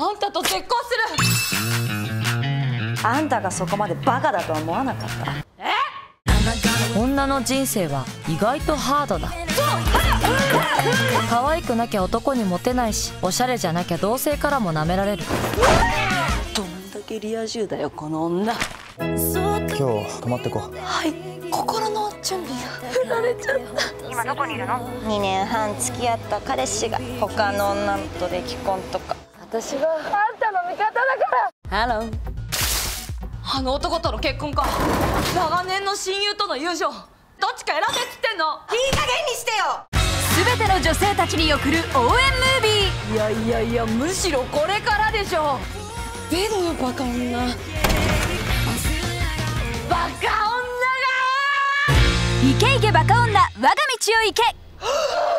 あんたと結婚する。あんたがそこまでバカだとは思わなかった。女の人生は意外とハードだ。可愛くなきゃ男にモテないしおしゃれじゃなきゃ同性からも舐められる。どんだけリア充だよこの女。今日泊まってこはい心の準備が。振られちゃった。今どこにいるの ?2 年半付き合った彼氏が他の女とでき婚とか私はあんたの味方だから。ハローあの男との結婚か。長年の親友との友情。どっちか選べっつってんの。いい加減にしてよ。全ての女性たちに送る応援ムービー。いやいやいやむしろこれからでしょ。ベルのバカ女。バカ女がイケイケバカ女。我が道を行け